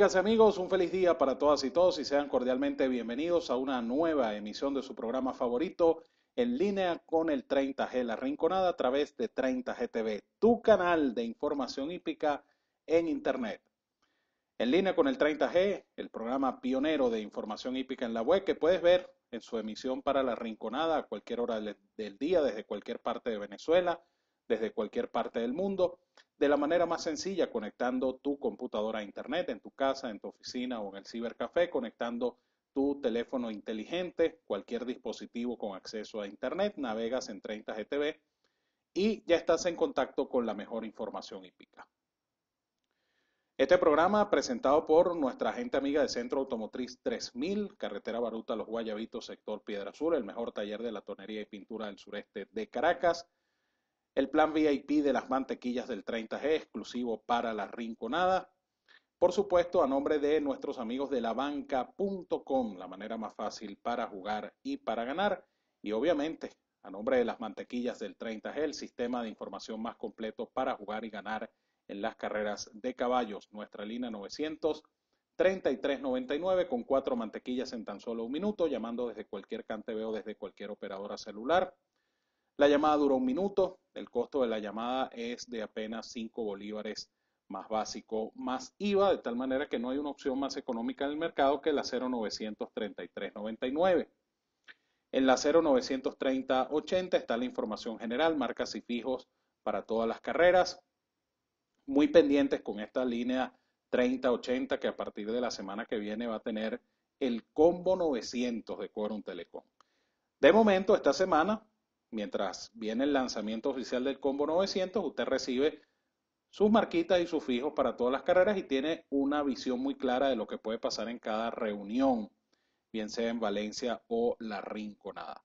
Amigas y amigos, un feliz día para todas y todos y sean cordialmente bienvenidos a una nueva emisión de su programa favorito en línea con el 30G La Rinconada a través de 30G TV, tu canal de información hípica en Internet. En línea con el 30G, el programa pionero de información hípica en la web que puedes ver en su emisión para La Rinconada a cualquier hora del día, desde cualquier parte de Venezuela, desde cualquier parte del mundo de la manera más sencilla, conectando tu computadora a Internet en tu casa, en tu oficina o en el cibercafé, conectando tu teléfono inteligente, cualquier dispositivo con acceso a Internet, navegas en 30 GTV y ya estás en contacto con la mejor información hípica. Este programa presentado por nuestra gente amiga de Centro Automotriz 3000, Carretera Baruta Los Guayabitos, sector Piedra Sur, el mejor taller de la tonería y pintura del sureste de Caracas. El plan VIP de las mantequillas del 30G, exclusivo para la rinconada. Por supuesto, a nombre de nuestros amigos de labanca.com, la manera más fácil para jugar y para ganar. Y obviamente, a nombre de las mantequillas del 30G, el sistema de información más completo para jugar y ganar en las carreras de caballos. Nuestra línea 933.99 con cuatro mantequillas en tan solo un minuto, llamando desde cualquier canteveo, desde cualquier operadora celular. La llamada dura un minuto, el costo de la llamada es de apenas 5 bolívares más básico, más IVA, de tal manera que no hay una opción más económica en el mercado que la 0933.99. En la 0930.80 está la información general, marcas y fijos para todas las carreras. Muy pendientes con esta línea 3080 que a partir de la semana que viene va a tener el combo 900 de Quorum Telecom. De momento, esta semana mientras viene el lanzamiento oficial del combo 900, usted recibe sus marquitas y sus fijos para todas las carreras y tiene una visión muy clara de lo que puede pasar en cada reunión, bien sea en Valencia o La Rinconada.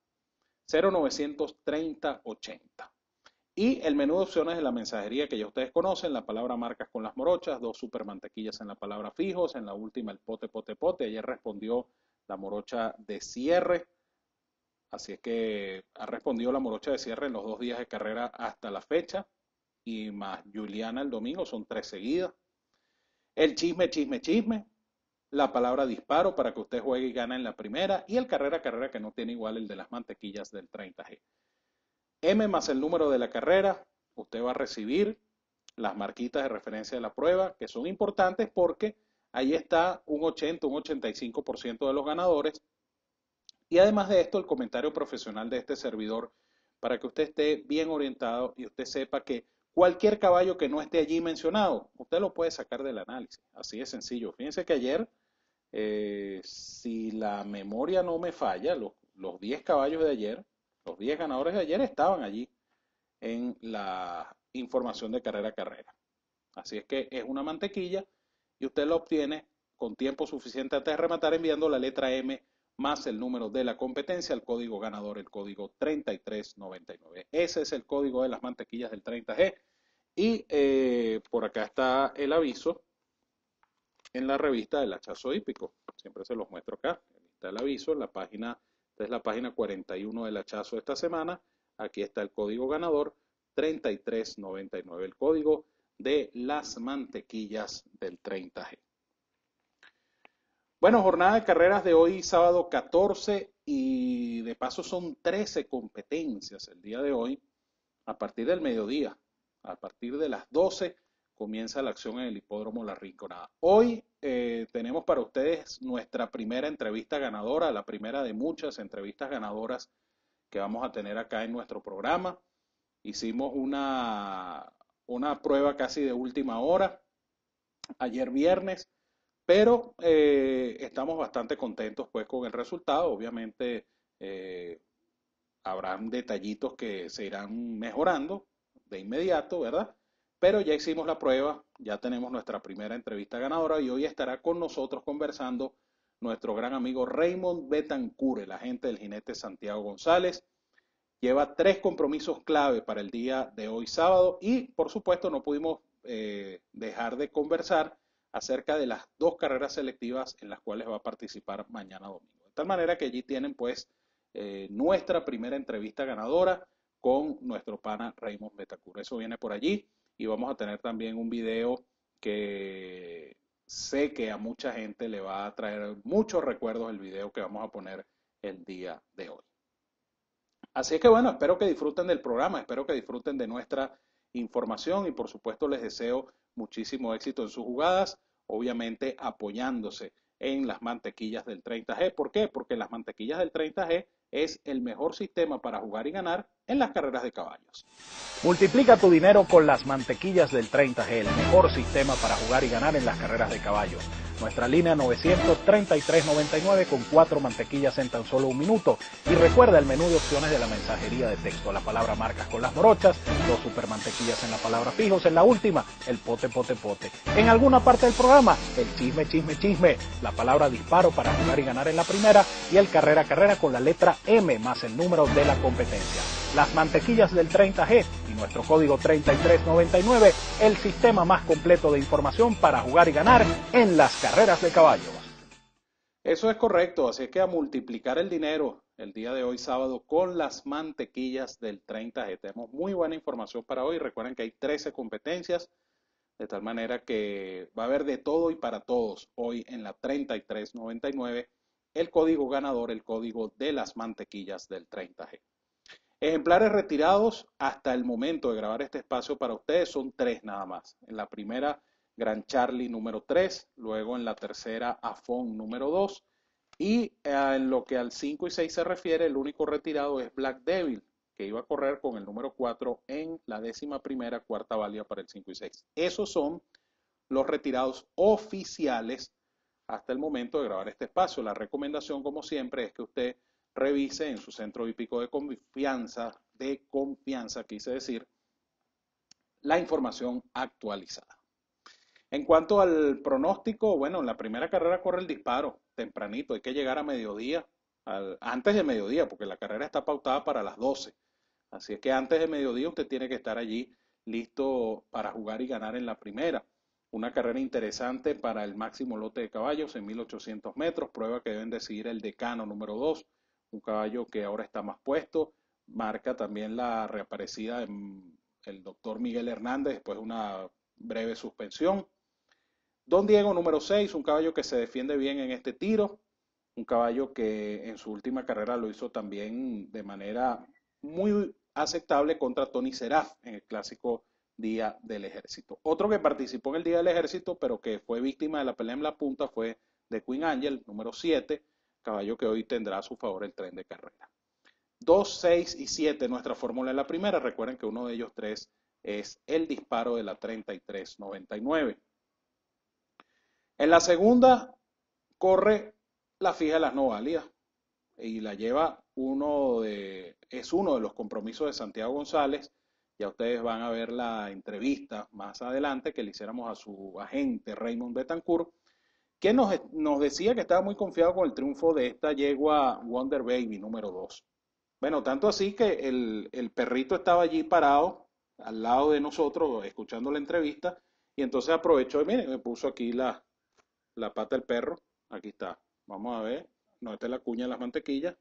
0930 80. Y el menú de opciones de la mensajería que ya ustedes conocen, la palabra marcas con las morochas, dos super mantequillas en la palabra fijos, en la última el pote, pote, pote. Ayer respondió la morocha de cierre, Así es que ha respondido la morocha de cierre en los dos días de carrera hasta la fecha. Y más Juliana el domingo, son tres seguidas. El chisme, chisme, chisme. La palabra disparo para que usted juegue y gane en la primera. Y el carrera, carrera que no tiene igual el de las mantequillas del 30G. M más el número de la carrera. Usted va a recibir las marquitas de referencia de la prueba, que son importantes porque ahí está un 80, un 85% de los ganadores y además de esto, el comentario profesional de este servidor para que usted esté bien orientado y usted sepa que cualquier caballo que no esté allí mencionado, usted lo puede sacar del análisis. Así de sencillo. Fíjense que ayer, eh, si la memoria no me falla, los, los 10 caballos de ayer, los 10 ganadores de ayer estaban allí en la información de carrera a carrera. Así es que es una mantequilla y usted lo obtiene con tiempo suficiente antes de rematar enviando la letra M más el número de la competencia, el código ganador, el código 3399. Ese es el código de las mantequillas del 30G. Y eh, por acá está el aviso en la revista del hachazo hípico. Siempre se los muestro acá. está el aviso en la página, esta es la página 41 del hachazo de esta semana. Aquí está el código ganador 3399, el código de las mantequillas del 30G. Bueno, jornada de carreras de hoy, sábado 14, y de paso son 13 competencias el día de hoy, a partir del mediodía. A partir de las 12 comienza la acción en el hipódromo La Rinconada. Hoy eh, tenemos para ustedes nuestra primera entrevista ganadora, la primera de muchas entrevistas ganadoras que vamos a tener acá en nuestro programa. Hicimos una, una prueba casi de última hora, ayer viernes pero eh, estamos bastante contentos pues con el resultado. Obviamente eh, habrán detallitos que se irán mejorando de inmediato, ¿verdad? Pero ya hicimos la prueba, ya tenemos nuestra primera entrevista ganadora y hoy estará con nosotros conversando nuestro gran amigo Raymond Betancur, el agente del jinete Santiago González. Lleva tres compromisos clave para el día de hoy sábado y por supuesto no pudimos eh, dejar de conversar acerca de las dos carreras selectivas en las cuales va a participar mañana domingo. De tal manera que allí tienen pues eh, nuestra primera entrevista ganadora con nuestro pana Raymond Betacur. Eso viene por allí y vamos a tener también un video que sé que a mucha gente le va a traer muchos recuerdos el video que vamos a poner el día de hoy. Así que bueno, espero que disfruten del programa, espero que disfruten de nuestra información y por supuesto les deseo muchísimo éxito en sus jugadas, obviamente apoyándose en las mantequillas del 30G. ¿Por qué? Porque las mantequillas del 30G es el mejor sistema para jugar y ganar en las carreras de caballos. Multiplica tu dinero con las mantequillas del 30G, el mejor sistema para jugar y ganar en las carreras de caballos. Nuestra línea 933.99 con cuatro mantequillas en tan solo un minuto. Y recuerda el menú de opciones de la mensajería de texto. La palabra marcas con las morochas, dos super mantequillas en la palabra fijos. En la última, el pote, pote, pote. En alguna parte del programa, el chisme, chisme, chisme. La palabra disparo para jugar y ganar en la primera. Y el carrera, carrera con la letra M más el número de la competencia las mantequillas del 30G y nuestro código 3399, el sistema más completo de información para jugar y ganar en las carreras de caballos. Eso es correcto, así que a multiplicar el dinero el día de hoy sábado con las mantequillas del 30G. Tenemos muy buena información para hoy. Recuerden que hay 13 competencias, de tal manera que va a haber de todo y para todos hoy en la 3399 el código ganador, el código de las mantequillas del 30G. Ejemplares retirados hasta el momento de grabar este espacio para ustedes son tres nada más. En la primera, Gran Charlie número 3, luego en la tercera, Afon número 2 y eh, en lo que al 5 y 6 se refiere, el único retirado es Black Devil, que iba a correr con el número 4 en la décima primera cuarta válida para el 5 y 6. Esos son los retirados oficiales hasta el momento de grabar este espacio. La recomendación, como siempre, es que usted revise en su centro hípico de confianza, de confianza, quise decir, la información actualizada. En cuanto al pronóstico, bueno, en la primera carrera corre el disparo, tempranito, hay que llegar a mediodía, antes de mediodía, porque la carrera está pautada para las 12. Así es que antes de mediodía usted tiene que estar allí listo para jugar y ganar en la primera. Una carrera interesante para el máximo lote de caballos en 1800 metros, prueba que deben decidir el decano número 2, un caballo que ahora está más puesto, marca también la reaparecida el doctor Miguel Hernández después de una breve suspensión. Don Diego número 6, un caballo que se defiende bien en este tiro, un caballo que en su última carrera lo hizo también de manera muy aceptable contra Tony Seraf en el clásico Día del Ejército. Otro que participó en el Día del Ejército, pero que fue víctima de la pelea en la punta, fue de Queen Angel, número 7, caballo que hoy tendrá a su favor el tren de carrera. 2, 6 y 7, nuestra fórmula en la primera. Recuerden que uno de ellos tres es el disparo de la 3399. En la segunda corre la fija de las no válidas y la lleva uno de, es uno de los compromisos de Santiago González. Ya ustedes van a ver la entrevista más adelante que le hiciéramos a su agente Raymond Betancourt que nos, decía que estaba muy confiado con el triunfo de esta yegua Wonder Baby número 2. Bueno, tanto así que el, perrito estaba allí parado al lado de nosotros escuchando la entrevista y entonces aprovechó y mire, me puso aquí la, la pata del perro. Aquí está. Vamos a ver. No, esta es la cuña de las mantequillas,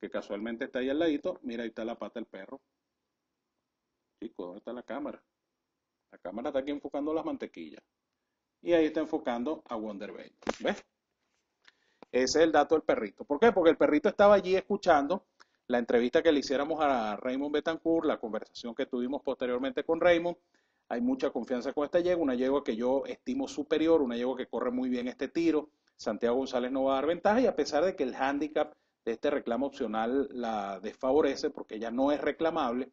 que casualmente está ahí al ladito. Mira, ahí está la pata del perro. Chicos, ¿dónde está la cámara? La cámara está aquí enfocando las mantequillas y ahí está enfocando a Wonder Baby. ¿Ves? Ese es el dato del perrito. ¿Por qué? Porque el perrito estaba allí escuchando la entrevista que le hiciéramos a Raymond Betancourt, la conversación que tuvimos posteriormente con Raymond. Hay mucha confianza con esta yegua, una yegua que yo estimo superior, una yegua que corre muy bien este tiro. Santiago González no va a dar ventaja y a pesar de que el handicap de este reclamo opcional la desfavorece porque ella no es reclamable,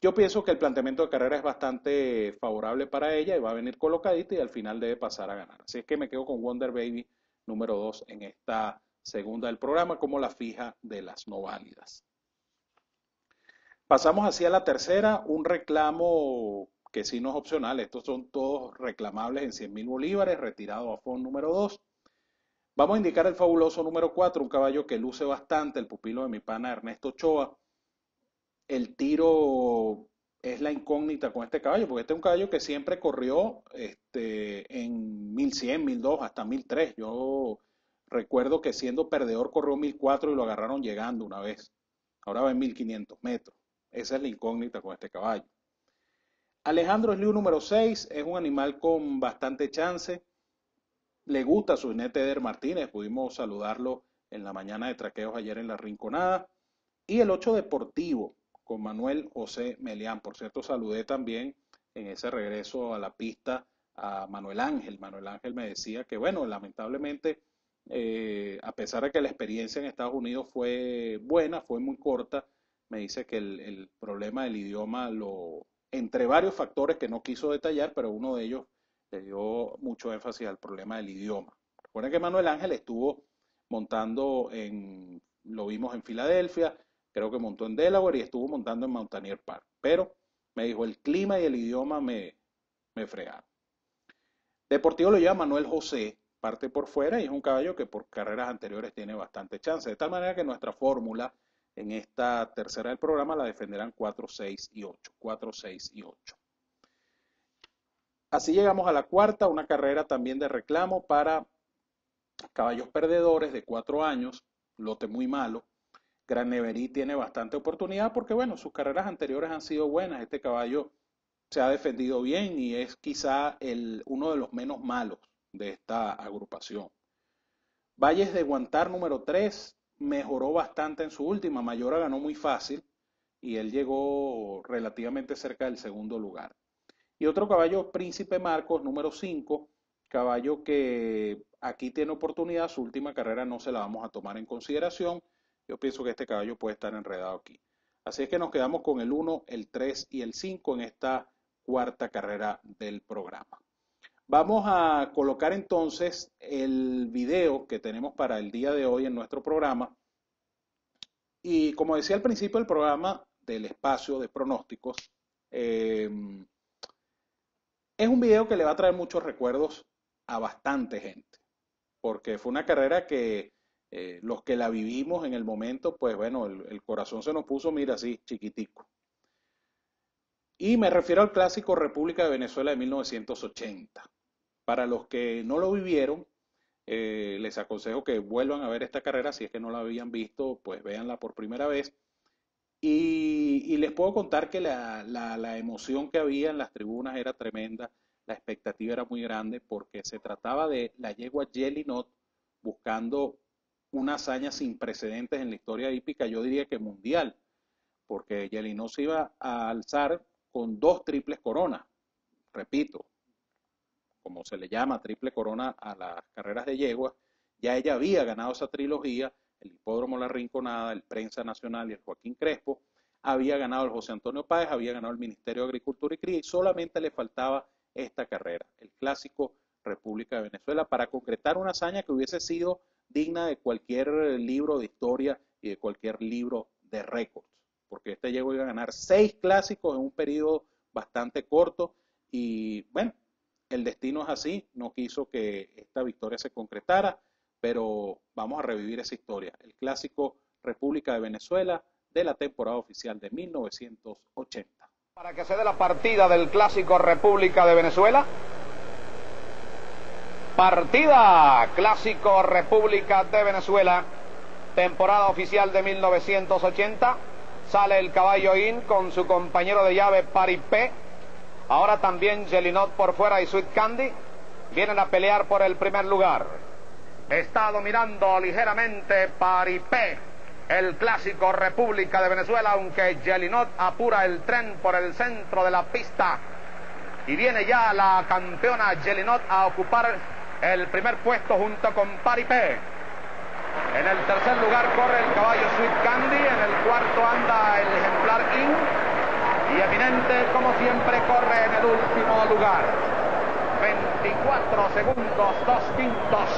yo pienso que el planteamiento de carrera es bastante favorable para ella y va a venir colocadita y al final debe pasar a ganar. Así es que me quedo con Wonder Baby número 2 en esta segunda del programa como la fija de las no válidas. Pasamos hacia la tercera, un reclamo que sí no es opcional. Estos son todos reclamables en 100 mil bolívares, retirado a fondo número 2. Vamos a indicar el fabuloso número 4, un caballo que luce bastante, el pupilo de mi pana Ernesto Ochoa el tiro es la incógnita con este caballo, porque este es un caballo que siempre corrió este, en 1100, 1200, hasta 1003. Yo recuerdo que siendo perdedor corrió 1004 y lo agarraron llegando una vez. Ahora va en 1500 metros. Esa es la incógnita con este caballo. Alejandro Sliu número 6 es un animal con bastante chance. le gusta su jinete Eder Martínez, pudimos saludarlo en la mañana de traqueos ayer en la Rinconada. Y el 8 Deportivo con Manuel José Melián. Por cierto, saludé también en ese regreso a la pista a Manuel Ángel. Manuel Ángel me decía que, bueno, lamentablemente, eh, a pesar de que la experiencia en Estados Unidos fue buena, fue muy corta, me dice que el, problema del idioma lo, entre varios factores que no quiso detallar, pero uno de ellos le dio mucho énfasis al problema del idioma. Recuerden que Manuel Ángel estuvo montando en, lo vimos en Filadelfia, creo que montó en Delaware y estuvo montando en Mountaineer Park, pero me dijo el clima y el idioma me, me fregaron. Deportivo lo lleva Manuel José, parte por fuera y es un caballo que por carreras anteriores tiene bastante chance. De tal manera que nuestra fórmula en esta tercera del programa la defenderán 4, 6 y 8. 4, 6 y 8. Así llegamos a la cuarta, una carrera también de reclamo para caballos perdedores de 4 años, lote muy malo. Gran Neverí tiene bastante oportunidad porque, bueno, sus carreras anteriores han sido buenas. Este caballo se ha defendido bien y es quizá uno de los menos malos de esta agrupación. Valles de Guantar número 3 mejoró bastante en su última. Mayora ganó muy fácil y él llegó relativamente cerca del segundo lugar. Y otro caballo, Príncipe Marcos, número 5, caballo que aquí tiene oportunidad, su última carrera no se la vamos a tomar en consideración. Yo pienso que este caballo puede estar enredado aquí. Así es que nos quedamos con el 1, el 3 y el 5 en esta cuarta carrera del programa. Vamos a colocar entonces el video que tenemos para el día de hoy en nuestro programa. Y como decía al principio del programa del espacio de pronósticos, eh, es un video que le va a traer muchos recuerdos a bastante gente, porque fue una carrera que eh, los que la vivimos en el momento, pues bueno, el, corazón se nos puso, mira, así, chiquitico. Y me refiero al clásico República de Venezuela de 1980. Para los que no lo vivieron, eh, les aconsejo que vuelvan a ver esta carrera. Si es que no la habían visto, pues véanla por primera vez. Y, les puedo contar que la, la, emoción que había en las tribunas era tremenda. La expectativa era muy grande porque se trataba de la yegua Jelly Not buscando una hazaña sin precedentes en la historia hípica, yo diría que mundial, porque Jelly Not se iba a alzar con dos triples coronas. Repito, como se le llama triple corona a las carreras de yegua, ya ella había ganado esa trilogía, el Hipódromo La Rinconada, el Prensa Nacional y el Joaquín Crespo, había ganado el José Antonio Páez, había ganado el Ministerio de Agricultura y Cría y solamente le faltaba esta carrera, el clásico República de Venezuela, para concretar una hazaña que hubiese sido digna de cualquier libro de historia y de cualquier libro de récords porque este llegó a ganar seis clásicos en un periodo bastante corto y bueno, el destino es así, no quiso que esta victoria se concretara, pero vamos a revivir esa historia, el clásico República de Venezuela de la temporada oficial de 1980. Para que se dé la partida del clásico República de Venezuela. Partida clásico República de Venezuela, temporada oficial de 1980. Sale el caballo In con su compañero de llave Paripé. Ahora también Gelinot por fuera y Sweet Candy. Vienen a pelear por el primer lugar. Está dominando ligeramente Paripé. El clásico República de Venezuela, aunque Gelinot apura el tren por el centro de la pista. Y viene ya la campeona Gelinot a ocupar el primer puesto junto con Paripé. En el tercer lugar corre el caballo Sweet Candy, en el cuarto anda el ejemplar In y Eminente, como siempre, corre en el último lugar. 24 segundos, dos quintos,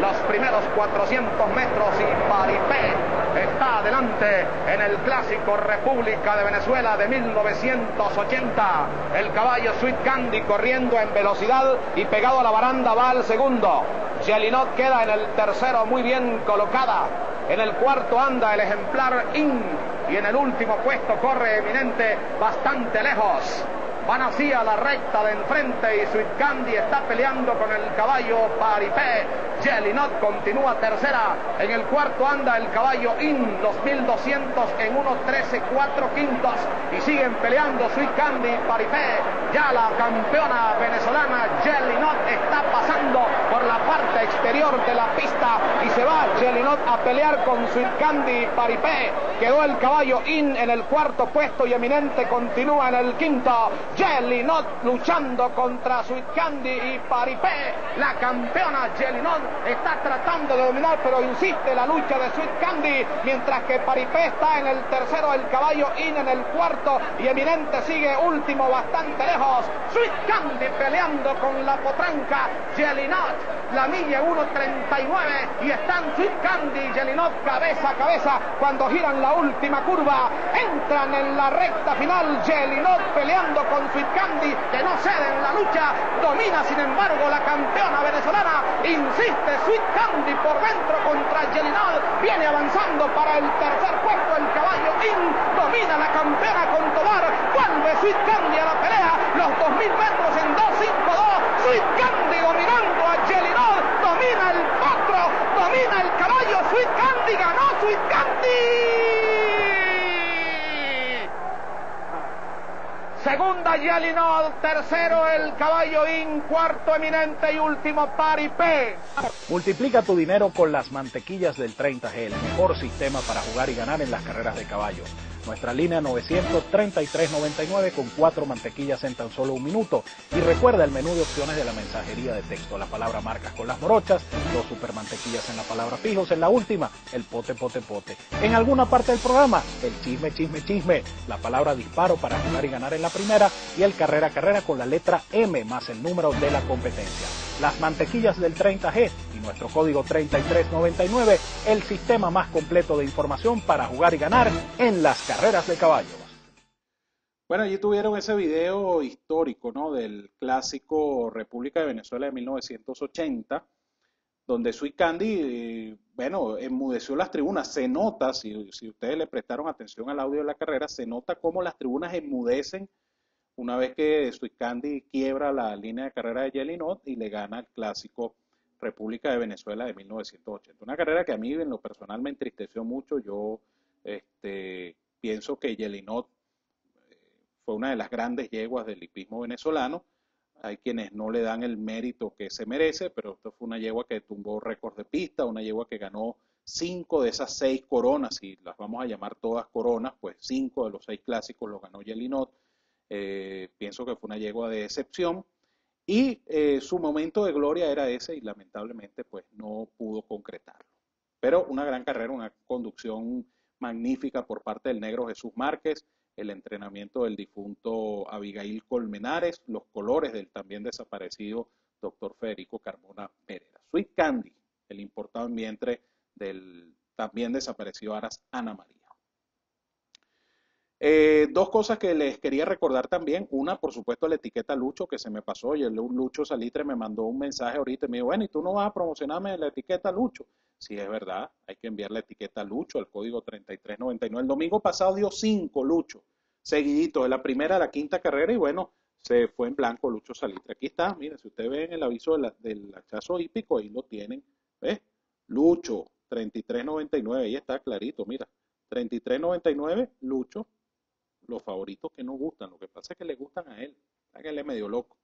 los primeros 400 metros y Paripé está adelante en el clásico República de Venezuela de 1980. El caballo Sweet Candy corriendo en velocidad y pegado a la baranda va al segundo. Gelinot queda en el tercero muy bien colocada. En el cuarto anda el ejemplar In y en el último puesto corre Eminente bastante lejos. Van así a la recta de enfrente y Sweet Candy está peleando con el caballo Paripé. Jelinot continúa tercera. En el cuarto anda el caballo In, 2200 en 1.13, 4 quintos. Y siguen peleando Sweet Candy y Paripé. Ya la campeona venezolana Jelinot está pasando por la parte exterior de la pista y se va Jelinot a pelear con Sweet Candy y Paripé. Quedó el caballo In en el cuarto puesto y Eminente continúa en el quinto. Jelinot luchando contra Sweet Candy y Paripé. La campeona Jelinot está tratando de dominar, pero insiste la lucha de Sweet Candy, mientras que Paripé está en el tercero, el caballo In en el cuarto y Eminente sigue último bastante lejos. Sweet Candy peleando con la potranca Jelinot, la milla 1.39 y están Sweet Candy y Jelinot cabeza a cabeza cuando giran la última curva. Entran en la recta final Jelinot peleando con Sweet Candy que no cede en la lucha. Domina sin embargo la campeona venezolana. Insiste Sweet Candy por dentro contra Jelinot. Viene avanzando para el tercer puesto el caballo In. Domina la campeona con Tobar. Vuelve Sweet Candy a la pelea. Los 2000 metros en 2.52. Sweet Candy dominando a Jelinot. Domina el potro. Domina el caballo. Sweet Candy ganó Sweet Candy. Segunda Yalinot, tercero el caballo In, cuarto eminente y último Paripé. Multiplica tu dinero con las mantequillas del 30G, el mejor sistema para jugar y ganar en las carreras de caballo. Nuestra línea 933.99 con cuatro mantequillas en tan solo un minuto. Y recuerda el menú de opciones de la mensajería de texto. La palabra marcas con las morochas, dos super mantequillas en la palabra fijos. En la última, el pote, pote, pote. En alguna parte del programa, el chisme, chisme, chisme. La palabra disparo para jugar y ganar en la primera. Y el carrera, carrera con la letra M más el número de la competencia. Las mantequillas del 30G y nuestro código 3399, el sistema más completo de información para jugar y ganar en las carreras de caballos. Bueno, allí tuvieron ese video histórico, ¿no? Del clásico República de Venezuela de 1980, donde Sweet Candy, eh, bueno, enmudeció las tribunas. Se nota, si, si ustedes le prestaron atención al audio de la carrera, se nota cómo las tribunas enmudecen una vez que Sweet Candy quiebra la línea de carrera de Jelinot y le gana el clásico República de Venezuela de 1980. Una carrera que a mí en lo personal me entristeció mucho. Yo este, pienso que Jelinot eh, fue una de las grandes yeguas del hipismo venezolano. Hay quienes no le dan el mérito que se merece, pero esto fue una yegua que tumbó récord de pista, una yegua que ganó cinco de esas seis coronas, y las vamos a llamar todas coronas, pues cinco de los seis clásicos los ganó Jelinot. Eh, pienso que fue una yegua de excepción y eh, su momento de gloria era ese y lamentablemente pues no pudo concretarlo. Pero una gran carrera, una conducción magnífica por parte del negro Jesús Márquez, el entrenamiento del difunto Abigail Colmenares, los colores del también desaparecido doctor Federico Carmona Pereira. Sweet Candy, el importado en vientre del también desaparecido Aras Ana María. Eh, dos cosas que les quería recordar también. Una, por supuesto, la etiqueta Lucho, que se me pasó. Y el Lucho Salitre me mandó un mensaje ahorita y me dijo, bueno, ¿y tú no vas a promocionarme la etiqueta Lucho? Sí, es verdad, hay que enviar la etiqueta Lucho, el código 3399. El domingo pasado dio cinco Lucho, seguidito, de la primera a la quinta carrera y bueno, se fue en blanco Lucho Salitre. Aquí está, miren, si ustedes ven el aviso del hachazo hípico, ahí lo tienen. ¿Ves? Lucho, 3399, ahí está clarito, mira. 3399, Lucho, los favoritos que no gustan. Lo que pasa es que le gustan a él. que él medio loco.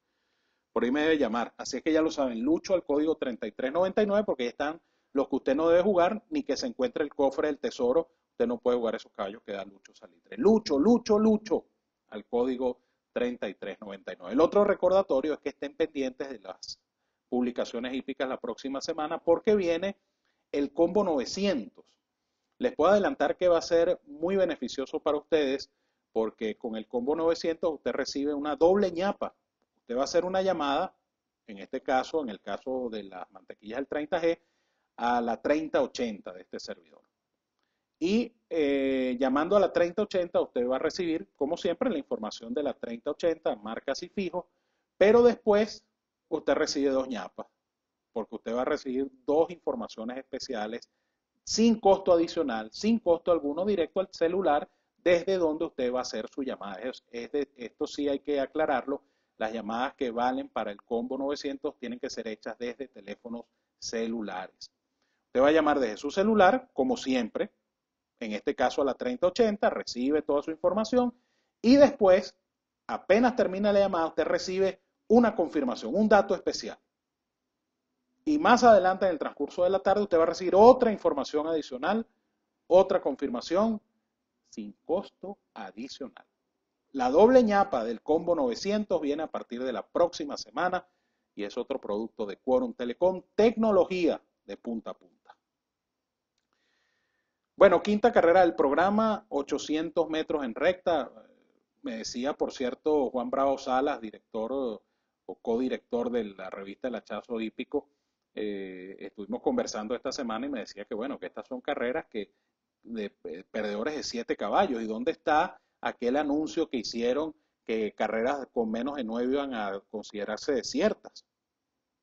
Por ahí me debe llamar. Así es que ya lo saben. Lucho al código 3399 porque ahí están los que usted no debe jugar ni que se encuentre el cofre del tesoro. Usted no puede jugar esos caballos que da Lucho Salitre. Lucho, Lucho, Lucho al código 3399. El otro recordatorio es que estén pendientes de las publicaciones hípicas la próxima semana porque viene el combo 900. Les puedo adelantar que va a ser muy beneficioso para ustedes porque con el combo 900 usted recibe una doble ñapa. Usted va a hacer una llamada, en este caso, en el caso de las mantequillas del 30G, a la 3080 de este servidor. Y eh, llamando a la 3080, usted va a recibir, como siempre, la información de la 3080, marcas y fijos, pero después usted recibe dos ñapas, porque usted va a recibir dos informaciones especiales sin costo adicional, sin costo alguno, directo al celular desde donde usted va a hacer su llamada. esto sí hay que aclararlo. Las llamadas que valen para el combo 900 tienen que ser hechas desde teléfonos celulares. Usted va a llamar desde su celular, como siempre, en este caso a la 3080, recibe toda su información y después, apenas termina la llamada, usted recibe una confirmación, un dato especial. Y más adelante en el transcurso de la tarde usted va a recibir otra información adicional, otra confirmación sin costo adicional. La doble ñapa del combo 900 viene a partir de la próxima semana y es otro producto de Quorum Telecom, tecnología de punta a punta. Bueno, quinta carrera del programa, 800 metros en recta. Me decía, por cierto, Juan Bravo Salas, director o codirector de la revista El Hachazo Hípico, eh, estuvimos conversando esta semana y me decía que bueno, que estas son carreras que de eh, perdedores de siete caballos. ¿Y dónde está aquel anuncio que hicieron que carreras con menos de nueve iban a considerarse desiertas?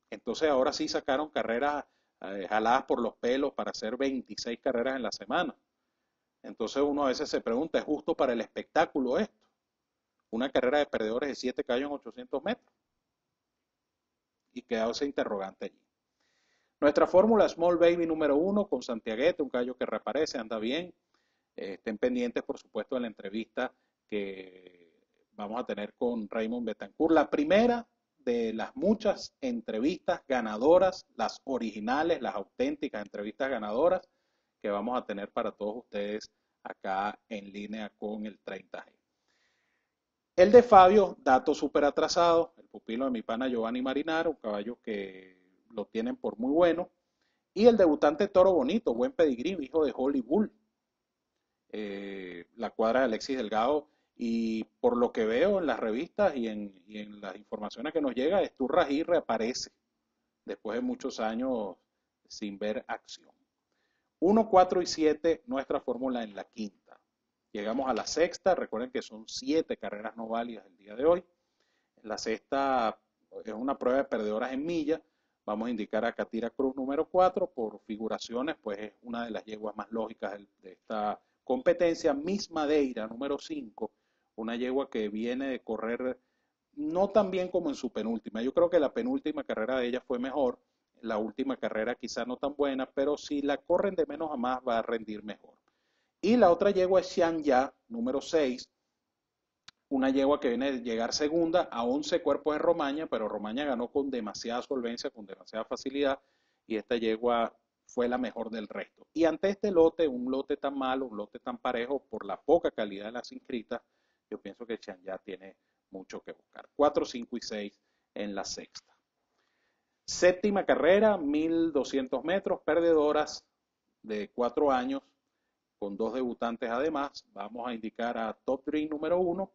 Entonces ahora sí sacaron carreras eh, jaladas por los pelos para hacer 26 carreras en la semana. Entonces uno a veces se pregunta, ¿es justo para el espectáculo esto? Una carrera de perdedores de siete caballos en 800 metros. Y queda ese interrogante allí. Nuestra fórmula Small Baby número uno con Santiaguete, un callo que reaparece, anda bien. Eh, estén pendientes, por supuesto, de la entrevista que vamos a tener con Raymond Betancourt. La primera de las muchas entrevistas ganadoras, las originales, las auténticas entrevistas ganadoras que vamos a tener para todos ustedes acá en línea con el 30G. El de Fabio, dato súper atrasado, el pupilo de mi pana Giovanni Marinaro, un caballo que lo tienen por muy bueno. Y el debutante Toro Bonito, buen pedigrí, hijo de Holly Bull. Eh, la cuadra de Alexis Delgado. Y por lo que veo en las revistas y en, las informaciones que nos llega, Esturrají reaparece después de muchos años sin ver acción. 1, 4 y 7, nuestra fórmula en la quinta. Llegamos a la sexta, recuerden que son siete carreras no válidas el día de hoy. La sexta es una prueba de perdedoras en millas Vamos a indicar a Catira Cruz número 4 por figuraciones, pues es una de las yeguas más lógicas de esta competencia. Miss Madeira número 5, una yegua que viene de correr no tan bien como en su penúltima. Yo creo que la penúltima carrera de ella fue mejor, la última carrera quizá no tan buena, pero si la corren de menos a más va a rendir mejor. Y la otra yegua es Xian Ya, número 6, una yegua que viene de llegar segunda a 11 cuerpos de Romaña, pero Romaña ganó con demasiada solvencia, con demasiada facilidad, y esta yegua fue la mejor del resto. Y ante este lote, un lote tan malo, un lote tan parejo, por la poca calidad de las inscritas, yo pienso que ya tiene mucho que buscar. 4, 5 y 6 en la sexta. Séptima carrera, 1200 metros, perdedoras de 4 años, con dos debutantes además. Vamos a indicar a Top Dream número 1,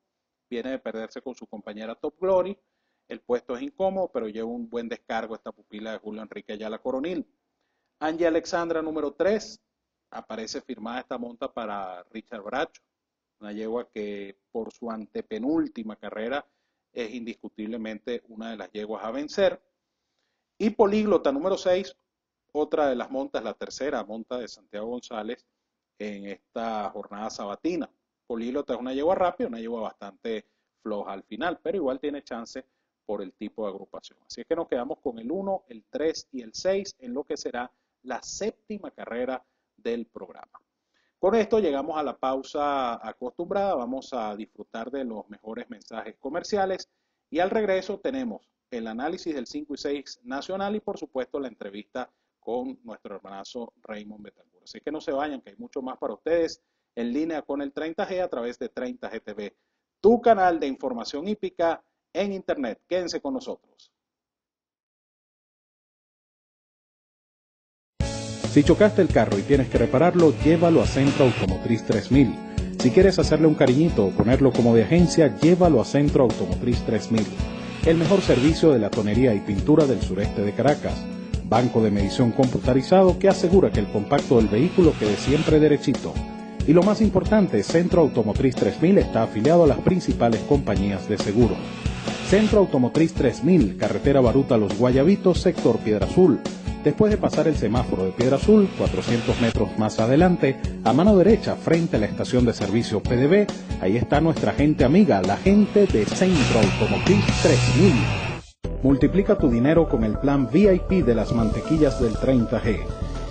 viene de perderse con su compañera Top Glory. El puesto es incómodo, pero lleva un buen descargo esta pupila de Julio Enrique Ayala Coronil. Angie Alexandra, número 3, aparece firmada esta monta para Richard Bracho, una yegua que por su antepenúltima carrera es indiscutiblemente una de las yeguas a vencer. Y Políglota, número 6, otra de las montas, la tercera monta de Santiago González en esta jornada sabatina. Políglota es una yegua rápida, una yegua bastante floja al final, pero igual tiene chance por el tipo de agrupación. Así es que nos quedamos con el 1, el 3 y el 6 en lo que será la séptima carrera del programa. Con esto llegamos a la pausa acostumbrada, vamos a disfrutar de los mejores mensajes comerciales y al regreso tenemos el análisis del 5 y 6 nacional y por supuesto la entrevista con nuestro hermanazo Raymond Betancourt. Así que no se vayan, que hay mucho más para ustedes en línea con el 30G a través de 30G TV, tu canal de información hípica en Internet. Quédense con nosotros. Si chocaste el carro y tienes que repararlo, llévalo a Centro Automotriz 3000. Si quieres hacerle un cariñito o ponerlo como de agencia, llévalo a Centro Automotriz 3000. El mejor servicio de la tonería y pintura del sureste de Caracas. Banco de medición computarizado que asegura que el compacto del vehículo quede siempre derechito y lo más importante, Centro Automotriz 3000 está afiliado a las principales compañías de seguro. Centro Automotriz 3000, Carretera Baruta Los Guayabitos, Sector Piedra Azul. Después de pasar el semáforo de Piedra Azul, 400 metros más adelante, a mano derecha, frente a la estación de servicio PDB, ahí está nuestra gente amiga, la gente de Centro Automotriz 3000. Multiplica tu dinero con el plan VIP de las mantequillas del 30G.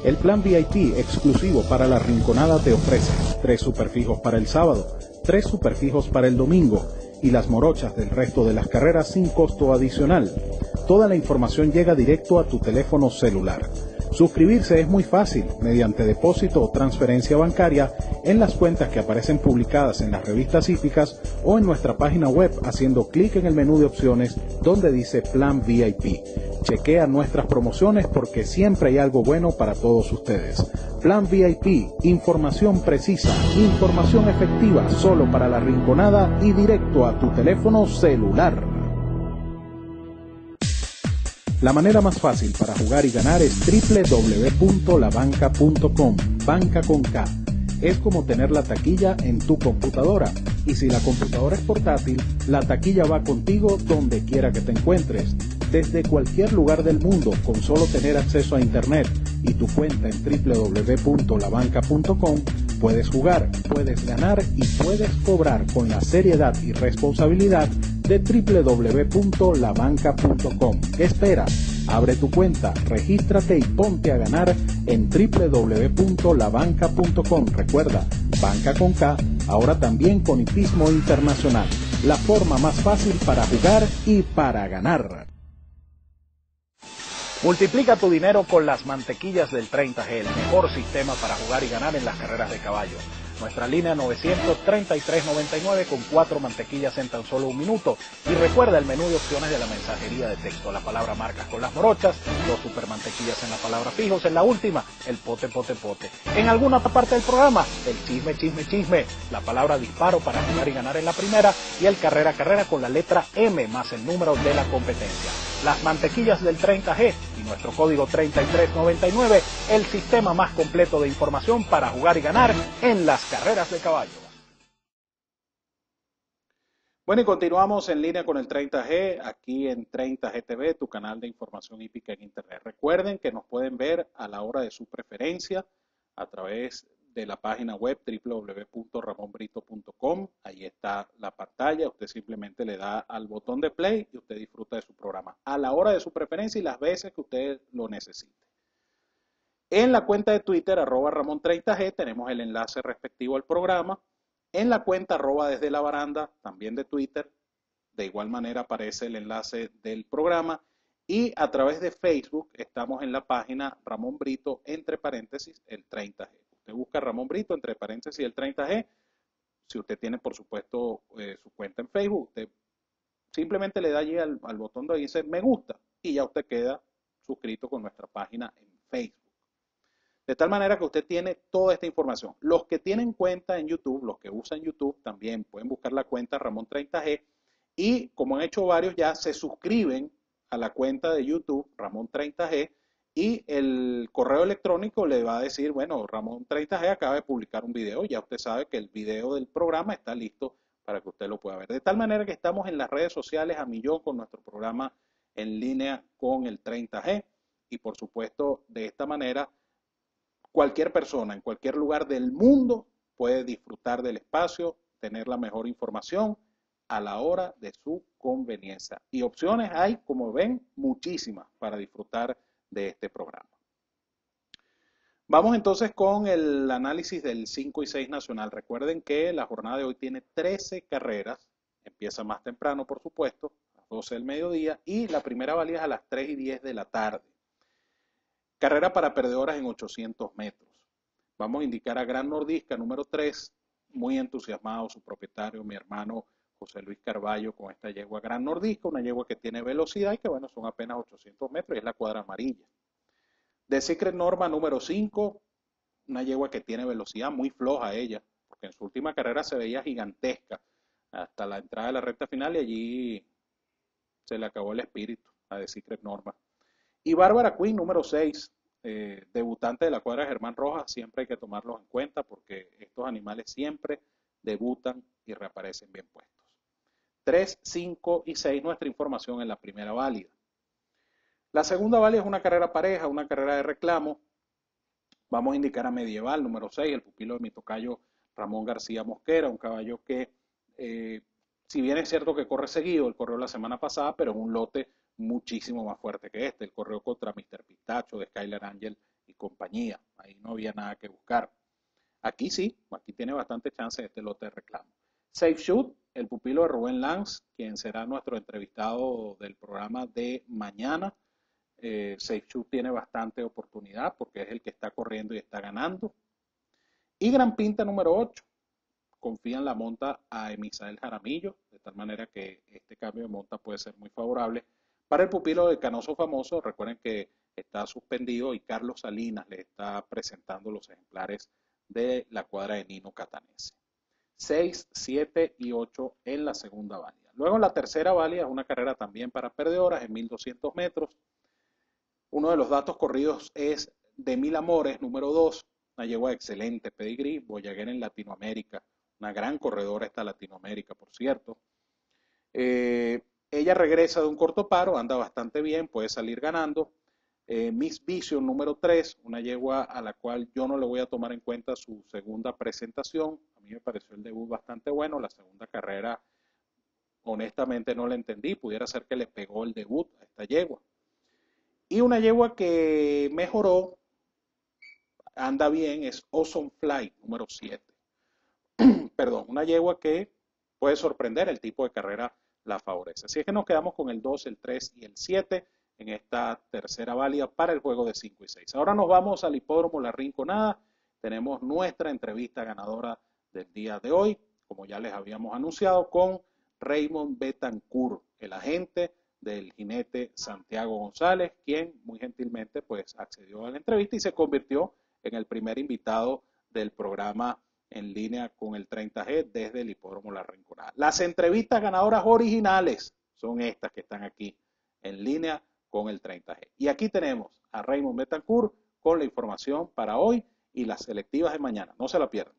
El plan VIP exclusivo para la Rinconada te ofrece tres superfijos para el sábado, tres superfijos para el domingo y las morochas del resto de las carreras sin costo adicional. Toda la información llega directo a tu teléfono celular. Suscribirse es muy fácil mediante depósito o transferencia bancaria en las cuentas que aparecen publicadas en las revistas hípicas o en nuestra página web haciendo clic en el menú de opciones donde dice Plan VIP. Chequea nuestras promociones porque siempre hay algo bueno para todos ustedes. Plan VIP, información precisa, información efectiva solo para la rinconada y directo a tu teléfono celular. La manera más fácil para jugar y ganar es www.labanca.com, banca con K. Es como tener la taquilla en tu computadora. Y si la computadora es portátil, la taquilla va contigo donde quiera que te encuentres. Desde cualquier lugar del mundo, con solo tener acceso a Internet y tu cuenta en www.labanca.com, puedes jugar, puedes ganar y puedes cobrar con la seriedad y responsabilidad de www.labanca.com. ¿Qué esperas? Abre tu cuenta, regístrate y ponte a ganar en www.labanca.com. Recuerda, banca con K, ahora también con hipismo internacional. La forma más fácil para jugar y para ganar. Multiplica tu dinero con las mantequillas del 30G, el mejor sistema para jugar y ganar en las carreras de caballo. Nuestra línea 933-99 con cuatro mantequillas en tan solo un minuto. Y recuerda el menú de opciones de la mensajería de texto. La palabra marcas con las morochas, dos super mantequillas en la palabra fijos. En la última, el pote, pote, pote. En alguna otra parte del programa, el chisme, chisme, chisme. La palabra disparo para jugar y ganar en la primera. Y el carrera, carrera con la letra M más el número de la competencia las mantequillas del 30G y nuestro código 3399, el sistema más completo de información para jugar y ganar en las carreras de caballo. Bueno, y continuamos en línea con el 30G, aquí en 30G TV, tu canal de información hípica en Internet. Recuerden que nos pueden ver a la hora de su preferencia a través de la página web www.ramonbrito.com. Ahí está la pantalla. Usted simplemente le da al botón de play y usted disfruta de su programa a la hora de su preferencia y las veces que usted lo necesite. En la cuenta de Twitter, arroba Ramón30G, tenemos el enlace respectivo al programa. En la cuenta arroba desde la baranda, también de Twitter, de igual manera aparece el enlace del programa. Y a través de Facebook estamos en la página Ramón Brito, entre paréntesis, el 30G. Usted busca Ramón Brito, entre paréntesis el 30G. Si usted tiene, por supuesto, eh, su cuenta en Facebook, usted simplemente le da allí al, botón donde dice me gusta y ya usted queda suscrito con nuestra página en Facebook. De tal manera que usted tiene toda esta información. Los que tienen cuenta en YouTube, los que usan YouTube, también pueden buscar la cuenta Ramón 30G y como han hecho varios ya, se suscriben a la cuenta de YouTube Ramón 30G y el correo electrónico le va a decir, bueno, Ramón 30G acaba de publicar un video, ya usted sabe que el video del programa está listo para que usted lo pueda ver. De tal manera que estamos en las redes sociales a millón con nuestro programa en línea con el 30G y por supuesto de esta manera cualquier persona en cualquier lugar del mundo puede disfrutar del espacio, tener la mejor información a la hora de su conveniencia. Y opciones hay, como ven, muchísimas para disfrutar de este programa. Vamos entonces con el análisis del 5 y 6 nacional. Recuerden que la jornada de hoy tiene 13 carreras, empieza más temprano por supuesto, a las 12 del mediodía, y la primera valía es a las 3 y 10 de la tarde. Carrera para perdedoras en 800 metros. Vamos a indicar a Gran Nordisca, número 3, muy entusiasmado su propietario, mi hermano José Luis Carballo con esta yegua Gran Nordisca, una yegua que tiene velocidad y que bueno, son apenas 800 metros y es la cuadra amarilla. De Secret Norma número 5, una yegua que tiene velocidad muy floja ella, porque en su última carrera se veía gigantesca hasta la entrada de la recta final y allí se le acabó el espíritu a de Secret Norma. Y Bárbara Queen número 6, eh, debutante de la cuadra Germán Rojas, siempre hay que tomarlos en cuenta porque estos animales siempre debutan y reaparecen bien puestos. 3, 5 y 6 nuestra información en la primera válida. La segunda válida es una carrera pareja, una carrera de reclamo. Vamos a indicar a Medieval, número 6, el pupilo de mi tocayo Ramón García Mosquera, un caballo que, eh, si bien es cierto que corre seguido, él corrió la semana pasada, pero en un lote muchísimo más fuerte que este. El corrió contra Mr. Pistacho de Skyler Angel y compañía. Ahí no había nada que buscar. Aquí sí, aquí tiene bastante chance este lote de reclamo. Safe Shoot, el pupilo de Rubén Lanz, quien será nuestro entrevistado del programa de mañana. Eh, Shoot tiene bastante oportunidad porque es el que está corriendo y está ganando. Y Gran Pinta número 8. Confía en la monta a Emisael Jaramillo, de tal manera que este cambio de monta puede ser muy favorable para el pupilo de Canoso Famoso, recuerden que está suspendido y Carlos Salinas le está presentando los ejemplares de la cuadra de Nino Catanese. 6, 7 y 8 en la segunda válida. Luego la tercera válida, una carrera también para perdedoras en 1200 metros. Uno de los datos corridos es de Mil Amores, número 2, una yegua excelente, pedigrí, boyaguera en Latinoamérica, una gran corredora esta Latinoamérica, por cierto. Eh, ella regresa de un corto paro, anda bastante bien, puede salir ganando. Eh, Miss Vision número 3, una yegua a la cual yo no le voy a tomar en cuenta su segunda presentación. A mí me pareció el debut bastante bueno, la segunda carrera honestamente no la entendí, pudiera ser que le pegó el debut a esta yegua. Y una yegua que mejoró, anda bien, es Awesome Fly número 7. Perdón, una yegua que puede sorprender el tipo de carrera la favorece. Así es que nos quedamos con el 2, el 3 y el 7 en esta tercera válida para el juego de 5 y 6. Ahora nos vamos al hipódromo La Rinconada. Tenemos nuestra entrevista ganadora del día de hoy, como ya les habíamos anunciado, con Raymond Betancourt, el agente del jinete Santiago González, quien muy gentilmente pues accedió a la entrevista y se convirtió en el primer invitado del programa en línea con el 30G desde el hipódromo La Rinconada. Las entrevistas ganadoras originales son estas que están aquí en línea con el 30G. Y aquí tenemos a Raymond Betancourt con la información para hoy y las selectivas de mañana. No se la pierdan.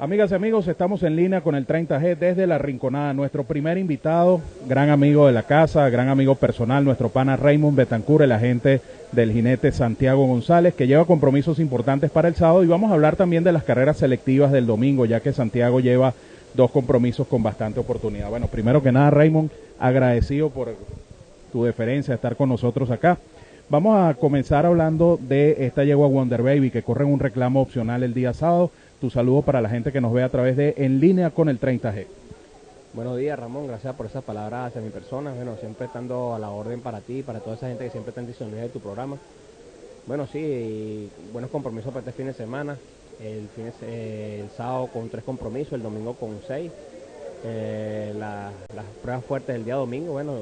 Amigas y amigos, estamos en línea con el 30G desde La Rinconada. Nuestro primer invitado, gran amigo de la casa, gran amigo personal, nuestro pana Raymond Betancourt, el agente del jinete Santiago González, que lleva compromisos importantes para el sábado. Y vamos a hablar también de las carreras selectivas del domingo, ya que Santiago lleva dos compromisos con bastante oportunidad. Bueno, primero que nada, Raymond, agradecido por tu deferencia de estar con nosotros acá. Vamos a comenzar hablando de esta yegua Wonder Baby que corre un reclamo opcional el día sábado tu saludo para la gente que nos ve a través de En línea con el 30G. Buenos días, Ramón. Gracias por esas palabras hacia mi persona. Bueno, siempre estando a la orden para ti, para toda esa gente que siempre está en disponibilidad de tu programa. Bueno, sí, buenos compromisos para este fin de semana. El, fin el sábado con tres compromisos, el domingo con seis. Eh, las pruebas fuertes del día domingo, bueno,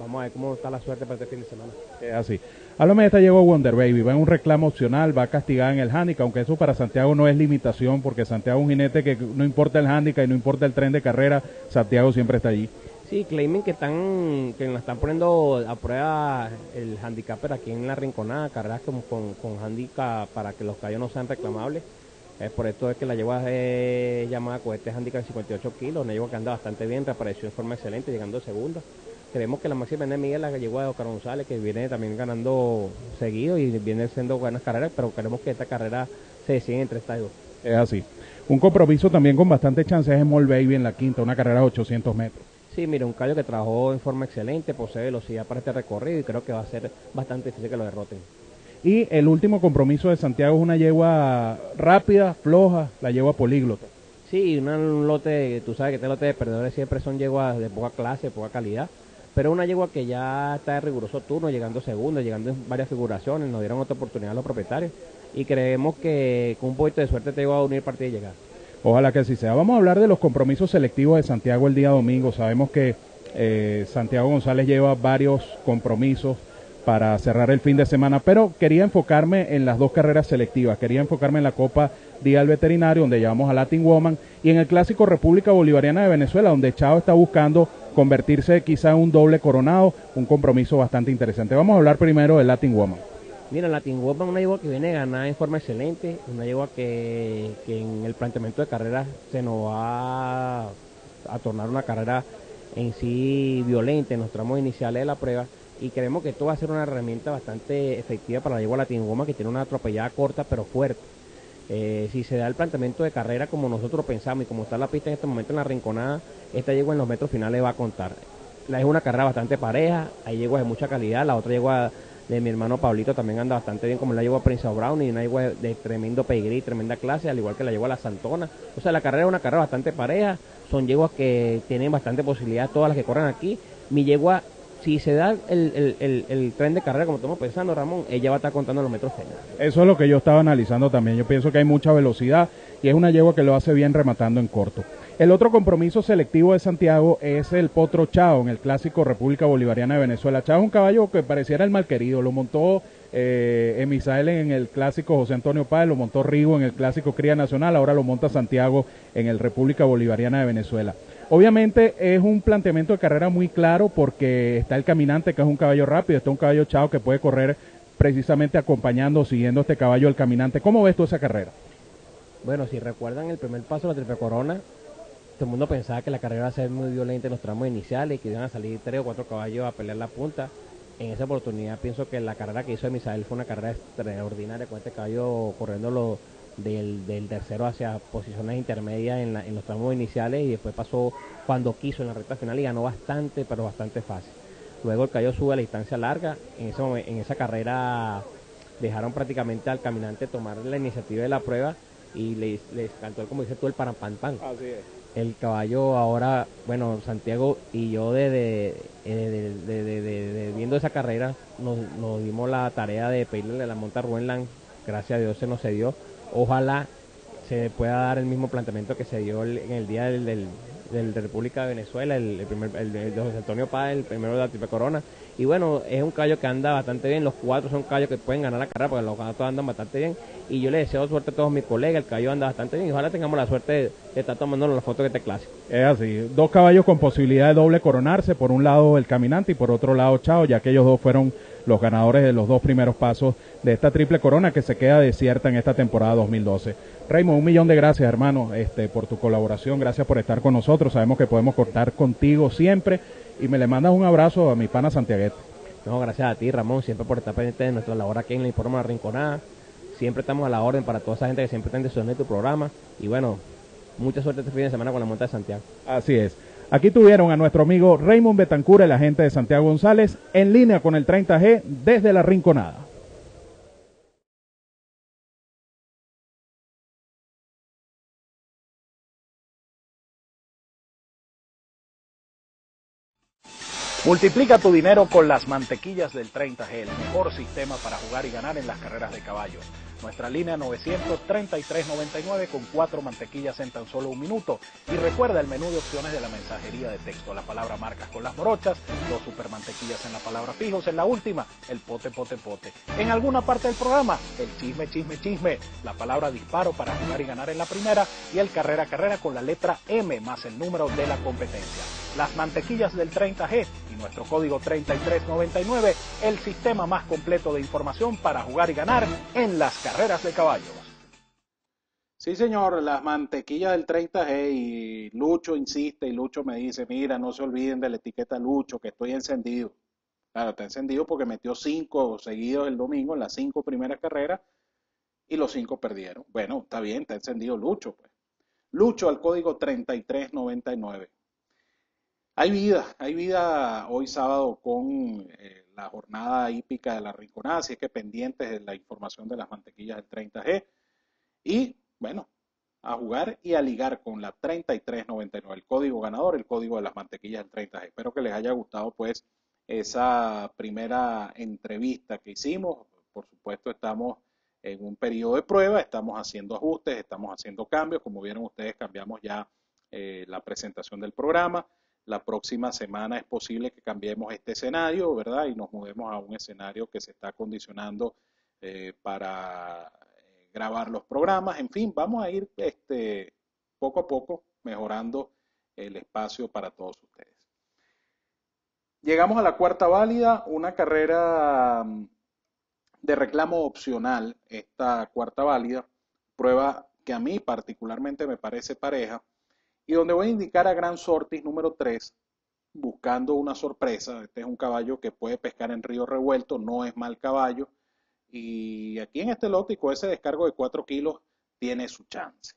vamos a ver cómo está la suerte para este fin de semana. Es así. Háblame de esta llegó Wonder Baby, va en un reclamo opcional, va a castigar en el handicap, aunque eso para Santiago no es limitación, porque Santiago es un jinete que no importa el handicap y no importa el tren de carrera, Santiago siempre está allí. Sí, claimen que están que la están poniendo a prueba el handicapper aquí en la Rinconada, carreras como con, con handicap para que los callos no sean reclamables. Es por esto es que la lleva llamada con este handicap de 58 kilos, una yegua que anda bastante bien, reapareció en forma excelente, llegando segunda. Creemos que la máxima es Miguel, la que llegó a Oscar González, que viene también ganando seguido y viene siendo buenas carreras, pero queremos que esta carrera se decida entre estas dos. Es así. Un compromiso también con bastante chances es Mall Baby en la quinta, una carrera de 800 metros. Sí, mira, un callo que trabajó en forma excelente, posee velocidad para este recorrido y creo que va a ser bastante difícil que lo derroten. Y el último compromiso de Santiago es una yegua rápida, floja, la yegua políglota. Sí, un lote, tú sabes que este lote de perdedores siempre son yeguas de poca clase, poca calidad pero una yegua que ya está de riguroso turno, llegando segundo, llegando en varias figuraciones, nos dieron otra oportunidad a los propietarios y creemos que con un poquito de suerte te va a unir partida y llegar. Ojalá que así sea. Vamos a hablar de los compromisos selectivos de Santiago el día domingo. Sabemos que eh, Santiago González lleva varios compromisos para cerrar el fin de semana, pero quería enfocarme en las dos carreras selectivas. Quería enfocarme en la Copa Día del Veterinario, donde llevamos a Latin Woman, y en el Clásico República Bolivariana de Venezuela, donde Chao está buscando convertirse quizá en un doble coronado, un compromiso bastante interesante. Vamos a hablar primero del Latin Woman. Mira, Latin Woman es una yegua que viene a ganar en forma excelente, una yegua que, en el planteamiento de carrera se nos va a tornar una carrera en sí violenta en los tramos iniciales de la prueba y creemos que esto va a ser una herramienta bastante efectiva para la yegua Latin Goma que tiene una atropellada corta pero fuerte. Eh, si se da el planteamiento de carrera como nosotros pensamos y como está la pista en este momento en la rinconada, esta yegua en los metros finales va a contar. La es una carrera bastante pareja, hay yeguas de mucha calidad, la otra yegua de mi hermano Pablito también anda bastante bien, como la yegua Prince Brown y una yegua de tremendo pedigrí, tremenda clase, al igual que la yegua La Santona. O sea, la carrera es una carrera bastante pareja, son yeguas que tienen bastante posibilidad, todas las que corren aquí. Mi yegua si se da el, el, el, tren de carrera como estamos pensando, Ramón, ella va a estar contando los metros finales. Eso es lo que yo estaba analizando también. Yo pienso que hay mucha velocidad y es una yegua que lo hace bien rematando en corto. El otro compromiso selectivo de Santiago es el Potro Chao en el clásico República Bolivariana de Venezuela. Chao es un caballo que pareciera el mal querido, lo montó eh, Emisael en el clásico José Antonio Páez, lo montó Rigo en el clásico Cría Nacional, ahora lo monta Santiago en el República Bolivariana de Venezuela. Obviamente es un planteamiento de carrera muy claro porque está el caminante que es un caballo rápido, está un caballo chao que puede correr precisamente acompañando, siguiendo este caballo el caminante. ¿Cómo ves tú esa carrera? Bueno, si recuerdan el primer paso de la triple corona, todo el mundo pensaba que la carrera iba a ser muy violenta en los tramos iniciales, y que iban a salir tres o cuatro caballos a pelear la punta. En esa oportunidad pienso que la carrera que hizo Misael fue una carrera extraordinaria con este caballo corriendo los del, del tercero hacia posiciones intermedias en, en los tramos iniciales y después pasó cuando quiso en la recta final y ganó bastante, pero bastante fácil. Luego el Cayo sube a la distancia larga, en, ese en esa carrera dejaron prácticamente al caminante tomar la iniciativa de la prueba y les, les cantó, como dice tú, el para pan pan. Así es. El caballo ahora, bueno, Santiago y yo de, de, viendo esa carrera nos, nos, dimos la tarea de pedirle a la monta Ruenland, gracias a Dios se nos dio ojalá se pueda dar el mismo planteamiento que se dio en el día del, del, de República de Venezuela, el, primer, el, de José Antonio Páez, el primero de la Triple Corona. Y bueno, es un callo que anda bastante bien. Los cuatro son callos que pueden ganar la carrera porque los cuatro andan bastante bien. Y yo le deseo suerte a todos mis colegas. El callo anda bastante bien. Y ojalá tengamos la suerte de, estar tomando la foto de este clásico. Es así. Dos caballos con posibilidad de doble coronarse. Por un lado el caminante y por otro lado Chao, ya que ellos dos fueron los ganadores de los dos primeros pasos de esta triple corona que se queda desierta en esta temporada 2012. Raymond, un millón de gracias, hermano, este, por tu colaboración. Gracias por estar con nosotros. Sabemos que podemos contar contigo siempre. Y me le mandas un abrazo a mi pana Santiaguete. No, gracias a ti, Ramón, siempre por estar pendiente de nuestra labor aquí en la Informa Rinconada. Siempre estamos a la orden para toda esa gente que siempre está en tu programa. Y bueno, mucha suerte este fin de semana con la monta de Santiago. Así es. Aquí tuvieron a nuestro amigo Raymond Betancur, el agente de Santiago González, en línea con el 30G desde la Rinconada. Multiplica tu dinero con las mantequillas del 30G, el mejor sistema para jugar y ganar en las carreras de caballo. Nuestra línea 933.99 con cuatro mantequillas en tan solo un minuto. Y recuerda el menú de opciones de la mensajería de texto. La palabra marcas con las morochas, dos super mantequillas en la palabra fijos. En la última, el pote, pote, pote. En alguna parte del programa, el chisme, chisme, chisme. La palabra disparo para jugar y ganar en la primera. Y el carrera, carrera con la letra M más el número de la competencia. Las mantequillas del 30G nuestro código 3399, el sistema más completo de información para jugar y ganar en las carreras de caballos. Sí, señor, las mantequillas del 30G y Lucho insiste y Lucho me dice, mira, no se olviden de la etiqueta Lucho, que estoy encendido. Claro, está encendido porque metió cinco seguidos el domingo en las cinco primeras carreras y los cinco perdieron. Bueno, está bien, está encendido Lucho. Pues. Lucho al código 3399. Hay vida, hay vida hoy sábado con eh, la jornada hípica de la Rinconada, así es que pendientes de la información de las mantequillas del 30G. Y bueno, a jugar y a ligar con la 3399, el código ganador, el código de las mantequillas del 30G. Espero que les haya gustado pues esa primera entrevista que hicimos. Por supuesto estamos en un periodo de prueba, estamos haciendo ajustes, estamos haciendo cambios. Como vieron ustedes, cambiamos ya eh, la presentación del programa. La próxima semana es posible que cambiemos este escenario, ¿verdad? Y nos movemos a un escenario que se está acondicionando eh, para eh, grabar los programas. En fin, vamos a ir este, poco a poco mejorando el espacio para todos ustedes. Llegamos a la cuarta válida, una carrera mm, de reclamo opcional, esta cuarta válida, prueba que a mí particularmente me parece pareja, y donde voy a indicar a Gran Sortis número 3 buscando una sorpresa. Este es un caballo que puede pescar en río revuelto, no es mal caballo. Y aquí en este lote, con ese descargo de 4 kilos, tiene su chance.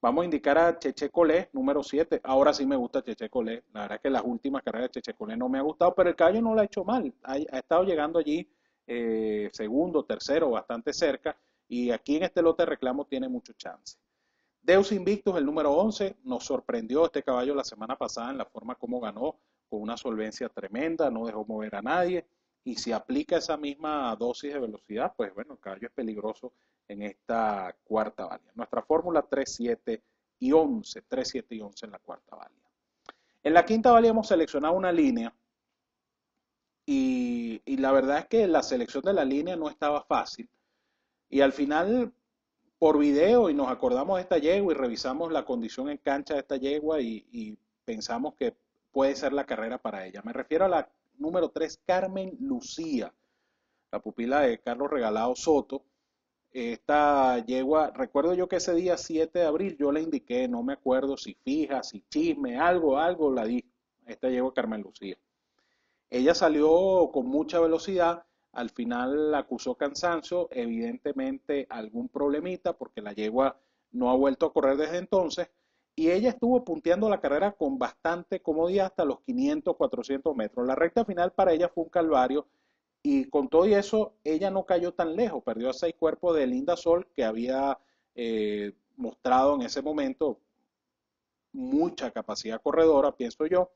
Vamos a indicar a Cheche Colé, número 7. Ahora sí me gusta Cheche Colé. La verdad es que las últimas carreras de Cheche Colé no me ha gustado, pero el caballo no lo ha hecho mal. Ha, estado llegando allí eh, segundo, tercero, bastante cerca. Y aquí en este lote reclamo tiene mucho chance. Deus Invictus, el número 11, nos sorprendió este caballo la semana pasada en la forma como ganó, con una solvencia tremenda, no dejó mover a nadie. Y si aplica esa misma dosis de velocidad, pues bueno, el caballo es peligroso en esta cuarta válida. Nuestra fórmula 3, 7 y 11, 3, 7 y 11 en la cuarta válida. En la quinta válida hemos seleccionado una línea y la verdad es que la selección de la línea no estaba fácil. Y al final por video y nos acordamos de esta yegua y revisamos la condición en cancha de esta yegua y, pensamos que puede ser la carrera para ella. Me refiero a la número 3, Carmen Lucía, la pupila de Carlos Regalado Soto. Esta yegua, recuerdo yo que ese día 7 de abril yo le indiqué, no me acuerdo si fija, si chisme, algo, algo la di. Esta yegua Carmen Lucía. Ella salió con mucha velocidad al final acusó cansancio, evidentemente algún problemita porque la yegua no ha vuelto a correr desde entonces y ella estuvo punteando la carrera con bastante comodidad hasta los 500, 400 metros. La recta final para ella fue un calvario y con todo y eso ella no cayó tan lejos, perdió a seis cuerpos de Linda Sol que había eh, mostrado en ese momento mucha capacidad corredora, pienso yo.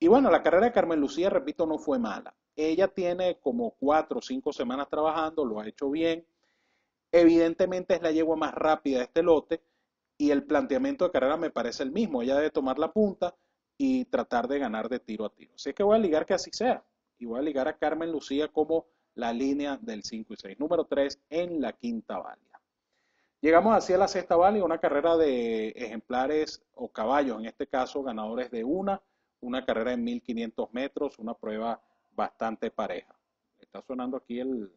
Y bueno, la carrera de Carmen Lucía, repito, no fue mala. Ella tiene como cuatro o cinco semanas trabajando, lo ha hecho bien. Evidentemente es la yegua más rápida de este lote y el planteamiento de carrera me parece el mismo. Ella debe tomar la punta y tratar de ganar de tiro a tiro. Así que voy a ligar que así sea. Y voy a ligar a Carmen Lucía como la línea del 5 y 6. Número 3 en la quinta válida. Llegamos así a la sexta válida, una carrera de ejemplares o caballos, en este caso ganadores de una, una carrera en 1500 metros, una prueba bastante pareja. Está sonando aquí el,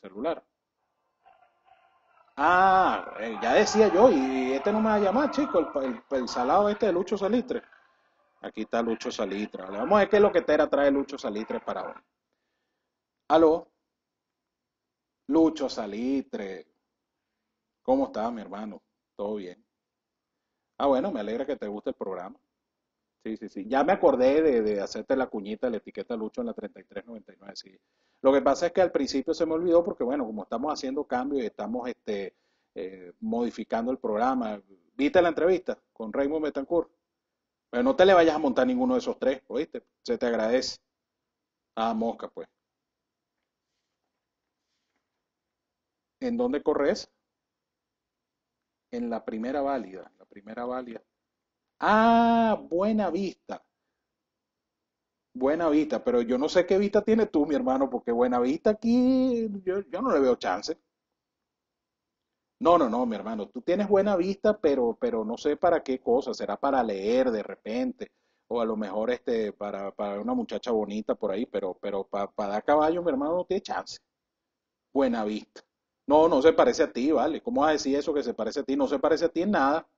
celular. Ah, eh, ya decía yo, y este no me va a llamar, chico, el, salado este de Lucho Salitre. Aquí está Lucho Salitre. Vamos a ver qué es lo que Tera trae Lucho Salitre para hoy. Aló. Lucho Salitre. ¿Cómo está, mi hermano? ¿Todo bien? Ah, bueno, me alegra que te guste el programa. Sí, sí, sí. Ya me acordé de, hacerte la cuñita, la etiqueta Lucho en la 3399. Sí. Lo que pasa es que al principio se me olvidó porque, bueno, como estamos haciendo cambios y estamos este, eh, modificando el programa. ¿Viste la entrevista con Raymond Betancourt? Pero no te le vayas a montar ninguno de esos tres, ¿oíste? Se te agradece. Ah, mosca, pues. ¿En dónde corres? En la primera válida, la primera válida. Ah, Buena Vista. Buena Vista, pero yo no sé qué vista tienes tú, mi hermano, porque Buena Vista aquí yo, no le veo chance. No, no, no, mi hermano, tú tienes buena vista, pero, pero no sé para qué cosa, será para leer de repente, o a lo mejor este, para, para una muchacha bonita por ahí, pero, pero para dar caballo, mi hermano, no tiene chance. Buena vista. No, no se parece a ti, ¿vale? ¿Cómo vas a decir eso que se parece a ti? No se parece a ti en nada.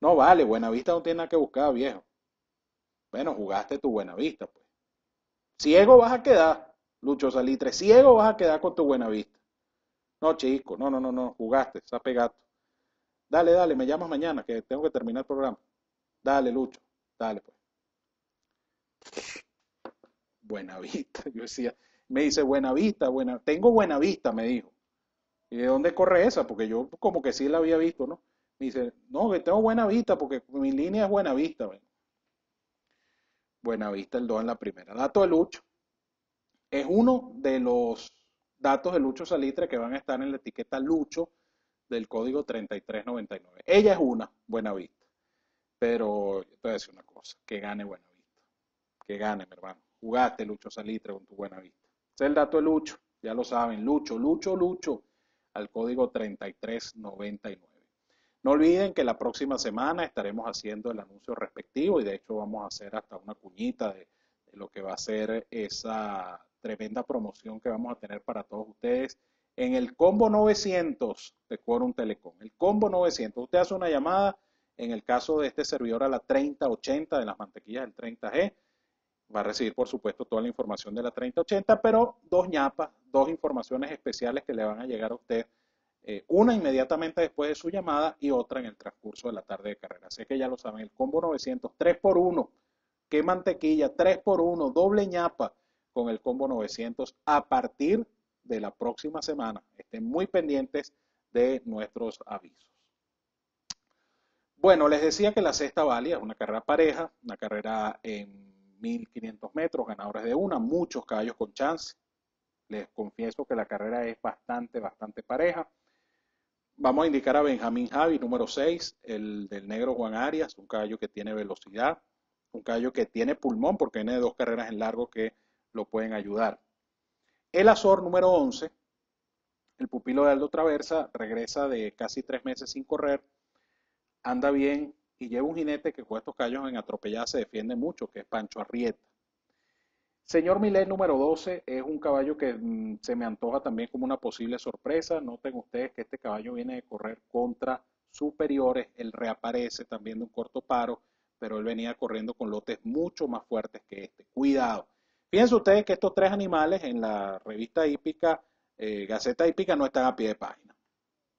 No vale, Buenavista no tiene nada que buscar, viejo. Bueno, jugaste tu Buenavista, pues. Ciego vas a quedar, Lucho Salitre. Ciego vas a quedar con tu Buenavista. No, chico, no, no, no, no, jugaste, está pegado. Dale, dale, me llamas mañana, que tengo que terminar el programa. Dale, Lucho, dale, pues. Buenavista, yo decía, me dice Buenavista, buena, tengo Buenavista, me dijo. ¿Y de dónde corre esa? Porque yo como que sí la había visto, ¿no? Dice, no, que tengo buena vista porque mi línea es buena vista. Buena vista el 2 en la primera. Dato de Lucho. Es uno de los datos de Lucho Salitre que van a estar en la etiqueta Lucho del código 3399. Ella es una, buena vista. Pero yo te voy a decir una cosa, que gane buena vista. Que gane, mi hermano. Jugaste Lucho Salitre con tu buena vista. Ese es el dato de Lucho, ya lo saben. Lucho, Lucho, Lucho, al código 3399. No olviden que la próxima semana estaremos haciendo el anuncio respectivo y de hecho vamos a hacer hasta una cuñita de, lo que va a ser esa tremenda promoción que vamos a tener para todos ustedes en el combo 900 de Quorum Telecom. El combo 900. Usted hace una llamada En el caso de este servidor a la 3080 de las mantequillas del 30G, va a recibir por supuesto toda la información de la 3080, pero dos ñapas, dos informaciones especiales que le van a llegar a usted, eh, una inmediatamente después de su llamada y otra en el transcurso de la tarde de carrera. Así que ya lo saben, el combo 900, 3 por 1 qué mantequilla, 3 por 1 doble ñapa con el combo 900 a partir de la próxima semana. Estén muy pendientes de nuestros avisos. Bueno, les decía que la sexta válida es una carrera pareja, una carrera en 1500 metros, ganadores de una, muchos caballos con chance. Les confieso que la carrera es bastante, bastante pareja. Vamos a indicar a Benjamín Javi, número 6, el del negro Juan Arias, un caballo que tiene velocidad, un caballo que tiene pulmón porque tiene dos carreras en largo que lo pueden ayudar. El Azor, número 11, el pupilo de Aldo Traversa, regresa de casi tres meses sin correr, anda bien y lleva un jinete que con estos callos en atropellada se defiende mucho, que es Pancho Arrieta. Señor Milet número 12 es un caballo que mm, se me antoja también como una posible sorpresa. Noten ustedes que este caballo viene de correr contra superiores, él reaparece también de un corto paro, pero él venía corriendo con lotes mucho más fuertes que este. Cuidado. Fíjense ustedes que estos tres animales en la revista hípica, eh, Gaceta Hípica, no están a pie de página.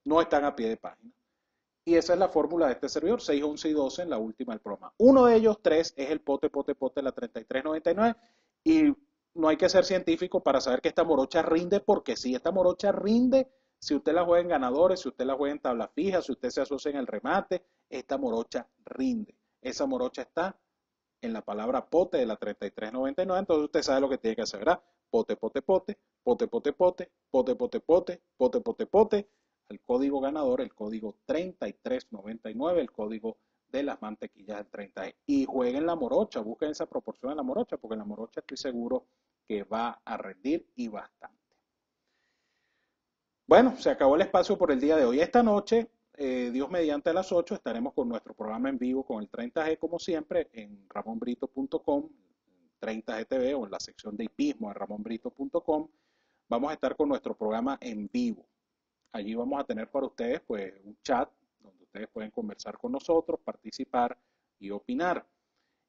No están a pie de página. Y esa es la fórmula de este servidor, 6, 11 y 12 en la última del programa. Uno de ellos, tres, es el pote, pote, pote, la 3399. Y no hay que ser científico para saber que esta morocha rinde, porque si esta morocha rinde, si usted la juega en ganadores, si usted la juega en tabla fija, si usted se asocia en el remate, esta morocha rinde. Esa morocha está en la palabra pote de la 3399, entonces usted sabe lo que tiene que hacer, ¿verdad? Pote, pote, pote, pote, pote, pote, pote, pote, pote, pote, pote, pote, el código ganador, el código 3399, el código de las mantequillas del 30 Y jueguen la morocha, busquen esa proporción de la morocha, porque la morocha estoy seguro que va a rendir y bastante. Bueno, se acabó el espacio por el día de hoy. Esta noche, eh, Dios mediante las 8, estaremos con nuestro programa en vivo con el 30G, como siempre, en ramonbrito.com, 30GTV o en la sección de hipismo de ramonbrito.com. Vamos a estar con nuestro programa en vivo. Allí vamos a tener para ustedes pues un chat ustedes pueden conversar con nosotros, participar y opinar.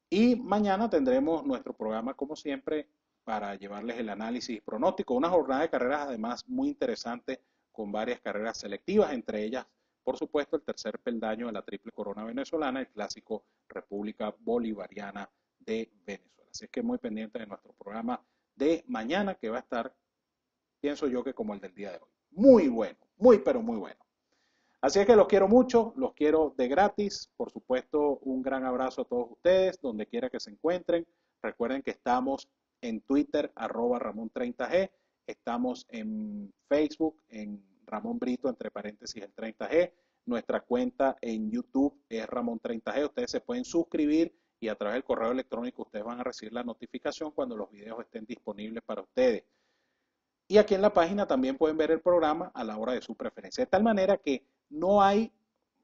Y mañana tendremos nuestro programa como siempre para llevarles el análisis pronóstico, una jornada de carreras además muy interesante con varias carreras selectivas, entre ellas, por supuesto, el tercer peldaño de la triple corona venezolana, el clásico República Bolivariana de Venezuela. Así es que muy pendiente de nuestro programa de mañana que va a estar, pienso yo que como el del día de hoy. Muy bueno. Muy, pero muy bueno. Así es que los quiero mucho, los quiero de gratis. Por supuesto, un gran abrazo a todos ustedes, donde quiera que se encuentren. Recuerden que estamos en Twitter, arroba Ramón30G. Estamos en Facebook, en Ramón Brito, entre paréntesis, el 30G. Nuestra cuenta en YouTube es Ramón30G. Ustedes se pueden suscribir y a través del correo electrónico ustedes van a recibir la notificación cuando los videos estén disponibles para ustedes. Y aquí en la página también pueden ver el programa a la hora de su preferencia. De tal manera que no hay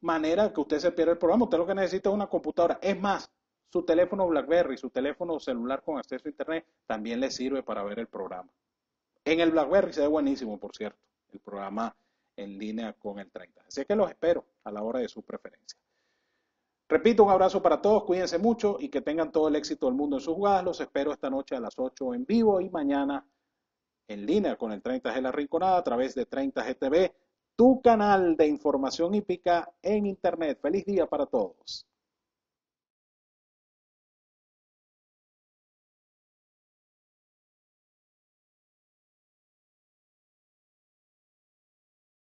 manera que usted se pierda el programa. Usted lo que necesita es una computadora. Es más, su teléfono BlackBerry, su teléfono celular con acceso a Internet también le sirve para ver el programa. En el BlackBerry se ve buenísimo, por cierto, el programa en línea con el 30. Así que los espero a la hora de su preferencia. Repito, un abrazo para todos, cuídense mucho y que tengan todo el éxito del mundo en sus jugadas. Los espero esta noche a las 8 en vivo y mañana en línea con el 30G La Rinconada a través de 30G TV, tu canal de información hípica en Internet. Feliz día para todos.